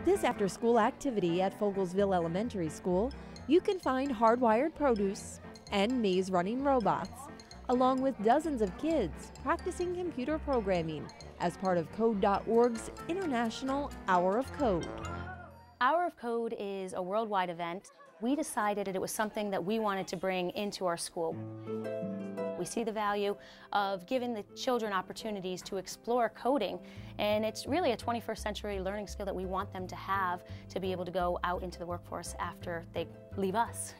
At this after school activity at Fogelsville Elementary School, you can find hardwired produce and maze running robots, along with dozens of kids practicing computer programming as part of Code.org's International Hour of Code. Hour of Code is a worldwide event. We decided that it was something that we wanted to bring into our school. We see the value of giving the children opportunities to explore coding, and it's really a 21st century learning skill that we want them to have to be able to go out into the workforce after they leave us.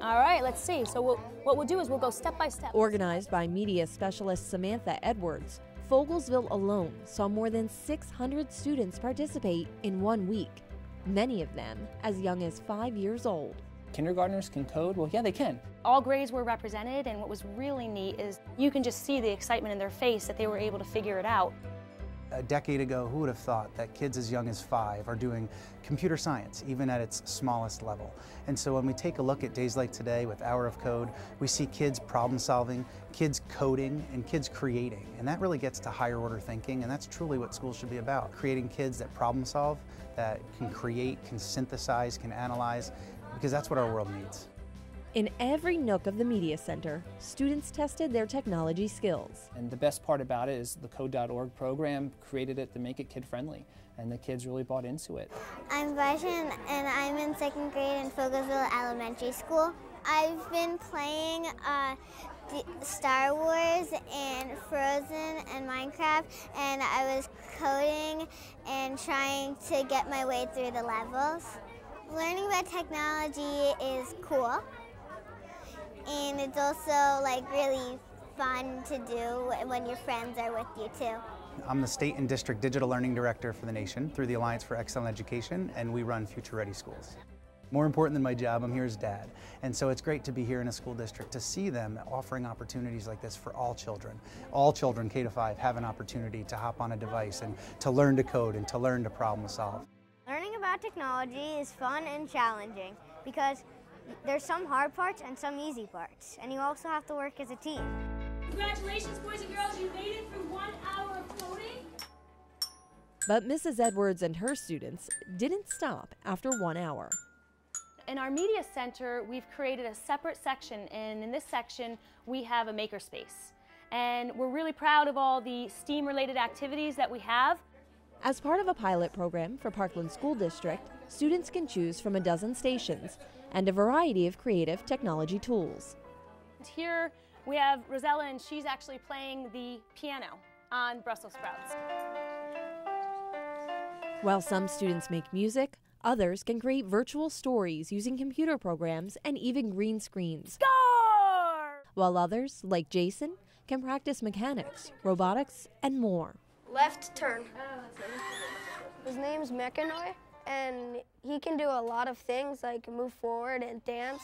All right, let's see. So we'll, what we'll do is we'll go step by step. Organized by media specialist Samantha Edwards, Fogelsville alone saw more than 600 students participate in one week many of them as young as five years old. Kindergartners can code? Well, yeah, they can. All grades were represented, and what was really neat is you can just see the excitement in their face that they were able to figure it out. A decade ago, who would have thought that kids as young as five are doing computer science, even at its smallest level? And so when we take a look at days like today with Hour of Code, we see kids problem solving, kids coding, and kids creating. And that really gets to higher order thinking, and that's truly what schools should be about. Creating kids that problem solve, that can create, can synthesize, can analyze, because that's what our world needs. In every nook of the Media Center, students tested their technology skills. And the best part about it is the Code.org program created it to make it kid-friendly, and the kids really bought into it. I'm Varshan, and I'm in second grade in Fogelsville Elementary School. I've been playing uh, Star Wars and Frozen and Minecraft, and I was coding and trying to get my way through the levels. Learning about technology is cool and it's also like really fun to do when your friends are with you too. I'm the State and District Digital Learning Director for the nation through the Alliance for Excellent Education, and we run Future Ready Schools. More important than my job, I'm here as dad. And so it's great to be here in a school district to see them offering opportunities like this for all children. All children, K to 5, have an opportunity to hop on a device and to learn to code and to learn to problem solve. Learning about technology is fun and challenging because there's some hard parts and some easy parts, and you also have to work as a team. Congratulations, boys and girls, you made it through one hour of coding. But Mrs. Edwards and her students didn't stop after one hour. In our media center, we've created a separate section, and in this section, we have a makerspace. And we're really proud of all the STEAM-related activities that we have. As part of a pilot program for Parkland School District, students can choose from a dozen stations and a variety of creative technology tools. Here we have Rosella, and she's actually playing the piano on Brussels sprouts. While some students make music, others can create virtual stories using computer programs and even green screens. Score! While others, like Jason, can practice mechanics, robotics, and more. Left turn. His name's Meccanoid and he can do a lot of things like move forward and dance.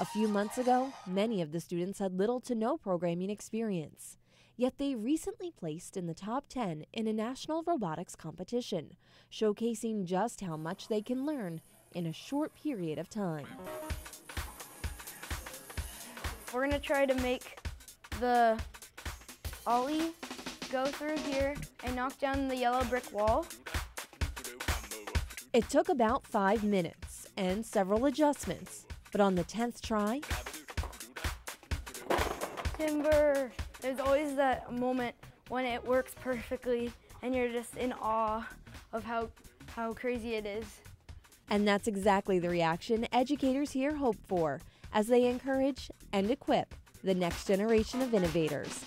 A few months ago, many of the students had little to no programming experience. Yet they recently placed in the top 10 in a national robotics competition, showcasing just how much they can learn in a short period of time. We're going to try to make the ollie go through here and knock down the yellow brick wall. It took about five minutes and several adjustments, but on the 10th try, Timber, there's always that moment when it works perfectly and you're just in awe of how, how crazy it is. And that's exactly the reaction educators here hope for as they encourage and equip the next generation of innovators.